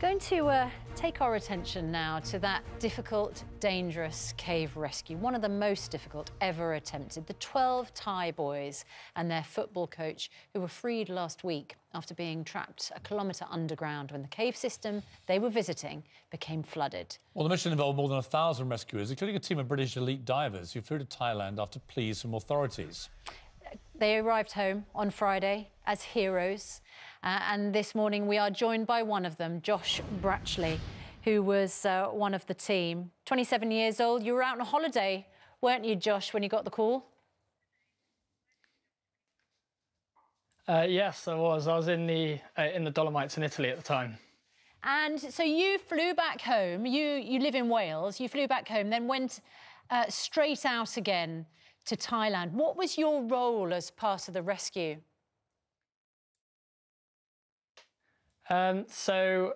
Going to uh, take our attention now to that difficult, dangerous cave rescue, one of the most difficult ever attempted. The 12 Thai boys and their football coach who were freed last week after being trapped a kilometre underground when the cave system they were visiting became flooded. Well, the mission involved more than a thousand rescuers, including a team of British elite divers who flew to Thailand after pleas from authorities. They arrived home on Friday as heroes. Uh, and this morning we are joined by one of them, Josh Bratchley, who was uh, one of the team. 27 years old. You were out on a holiday, weren't you, Josh, when you got the call? Uh, yes, I was. I was in the uh, in the Dolomites in Italy at the time. And so you flew back home. You you live in Wales. You flew back home, then went uh, straight out again to Thailand. What was your role as part of the rescue? Um, so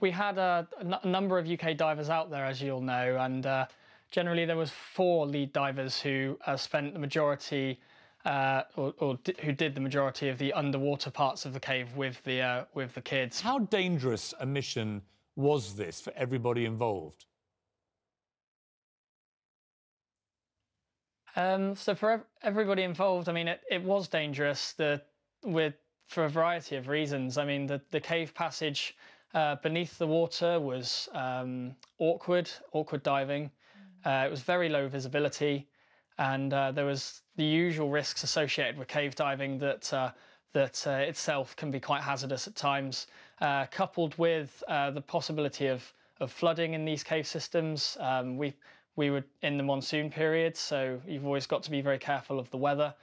we had a, number of UK divers out there, as you'll know, and uh, generally there was four lead divers who uh, spent the majority, uh, or, or who did the majority of the underwater parts of the cave with the uh, with the kids. How dangerous a mission was this for everybody involved? Um, so for everybody involved, I mean, it, it was dangerous. The with for a variety of reasons. I mean, the, the cave passage uh, beneath the water was um, awkward, awkward diving. Uh, it was very low visibility, and uh, there was the usual risks associated with cave diving that uh, that uh, itself can be quite hazardous at times, uh, coupled with the possibility of of flooding in these cave systems. Um, we we were in the monsoon period, so you've always got to be very careful of the weather.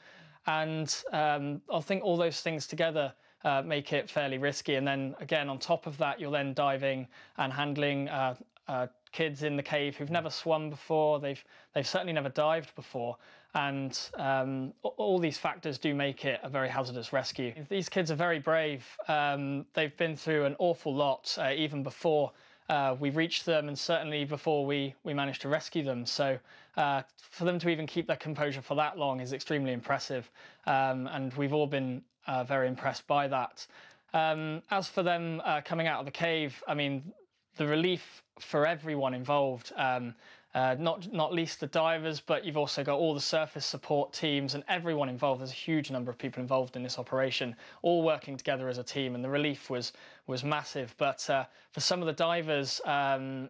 And um, I think all those things together uh, make it fairly risky. And then again, on top of that, you're then diving and handling uh, uh, kids in the cave who've never swum before. They've they've certainly never dived before, and um, all these factors do make it a very hazardous rescue. These kids are very brave. Um, they've been through an awful lot uh, even before uh, we reached them and certainly before we, we managed to rescue them. So uh, for them to even keep their composure for that long is extremely impressive. Um, and we've all been uh, very impressed by that. Um, as for them uh, coming out of the cave, I mean, the relief for everyone involved. Um, uh, not not least the divers, but you've also got all the surface support teams and everyone involved. There's a huge number of people involved in this operation, all working together as a team, and the relief was was massive. But uh, for some of the divers um,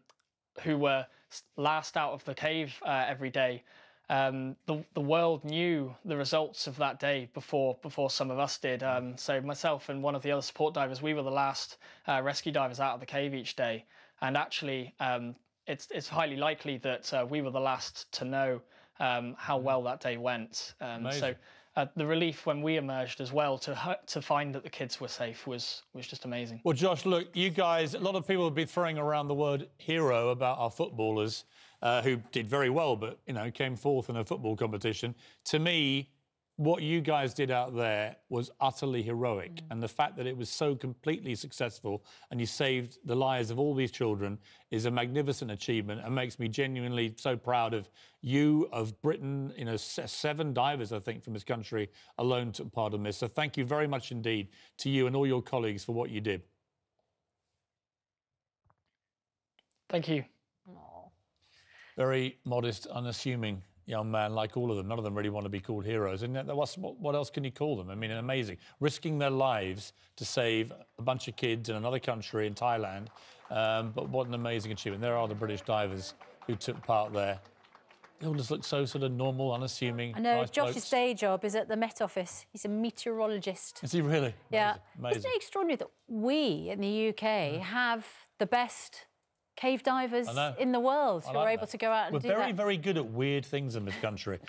who were last out of the cave uh, every day, um, the the world knew the results of that day before before some of us did. Um, so myself and one of the other support divers, we were the last uh, rescue divers out of the cave each day, and actually um, it's it's highly likely that uh, we were the last to know um, how mm. well that day went. Um, so uh, the relief when we emerged as well to to find that the kids were safe was was just amazing. Well, Josh, look, you guys, a lot of people have been throwing around the word hero about our footballers uh, who did very well, but you know came fourth in a football competition. To me, what you guys did out there was utterly heroic. Mm. And the fact that it was so completely successful and you saved the lives of all these children is a magnificent achievement and makes me genuinely so proud of you, of Britain. You know, seven divers, I think, from this country alone took part in this. So thank you very much indeed to you and all your colleagues for what you did. Thank you. Aww. Very modest, unassuming young man like all of them. None of them really want to be called heroes. And what, what else can you call them? I mean, amazing. Risking their lives to save a bunch of kids in another country in Thailand. Um, but what an amazing achievement. There are the British divers who took part there. They all just look so sort of normal, unassuming. I know nice Josh's blokes. day job is at the Met Office. He's a meteorologist. Is he really? Yeah. Amazing. Isn't it extraordinary that we in the UK yeah. have the best cave divers in the world who like are able that. to go out and We're do very, that. very good at weird things in this country.